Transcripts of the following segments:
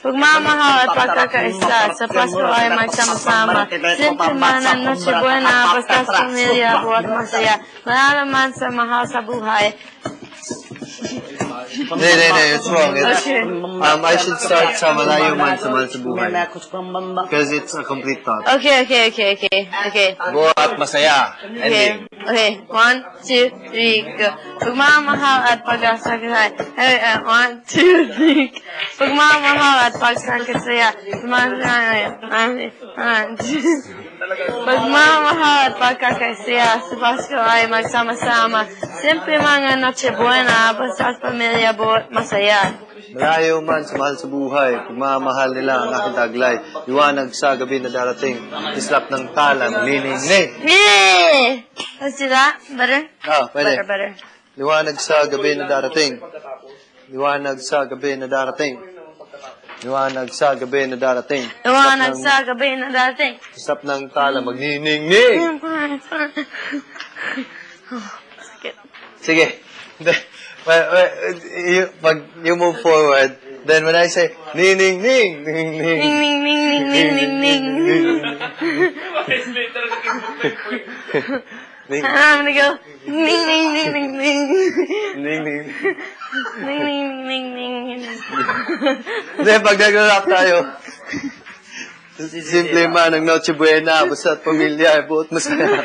Pagmamahal at pagkakaisa sa Pasko ay magsama-sama. Simple man ang Noche Buena, basta sa pamilya, buhat masaya. Malalaman sa mahal sa buhay. Hindi, hindi, hindi. It's wrong. It's, Okay. um, I should start sa malayo man sa mahal sa buhay. Because it's a complete thought. Okay, okay, okay, okay, okay. Buhat masaya. Okay, okay. One, two, three, go. Pagmamahal at pagkakasaya. Hey, uh, one, two, three. Pagmamahal at pagkakasaya. Pagmamahal one, two. Pagmamahal at pagkakasaya sa Pasko ay magsama-sama. Simple mga Noche Buena, basta sa pamilya masaya. Malayo man sa mahal sa buhay, pagmamahal nila ang aking taglay, liwanag sa gabi na darating, islap ng talang, lining, ning. Yay! Let's do that. Better? Ah, pwede. better. Liwanag sa gabi na darating. Liwanag sa gabi na darating. Liwanag sa gabi na darating. Liwanag sa gabi na dating. Islap ng talang, magnining-ning. Sakit. Sige. Hindi. Wait, wait, you, pag you move forward, then when I say, ning, ning, ning, ning, ning, Ning, ning, ning, ning, ning, ning, ning. ning, I'm gonna go ning, ning, ning, ning, ning. ning, ning. Ning, ning, ning, ning, ning. Hindi, pag nag-rap tayo, simple man ang Noche Buena, basta at pamilya, buot masaya.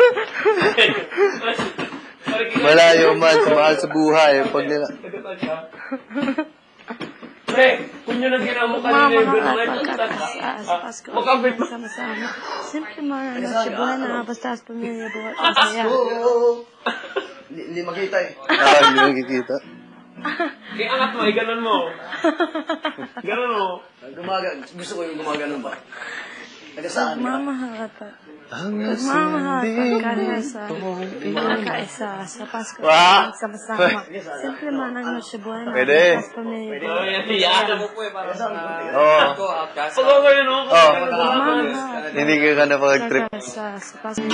Malayo man, kumahal sa buhay, pag nila, Pre, kung yun ang ginawa mo kanina yung gano'n ay ay Makabit mo. magsama-sama. Simple man ang Noche Buena, basta sa pamilya buhat masaya. Hindi makita eh. ah, hindi nakikita. Iangat mo, ay ganun mo. Ganun mo. Gumaga, gusto ko yung gumagano ba? Taga saan ka? Pagmamahal at pag- Ang at pagkakaisa, pagkakaisa sa Pasko Wow. ay magsama-sama. Simple man ang Noche Buena, Pwede. buhat Ay, yan. Yan. Oo. Pag ako yun, oh. Oh. Pagmamahal Hindi ka na pag-trip. sa Pasko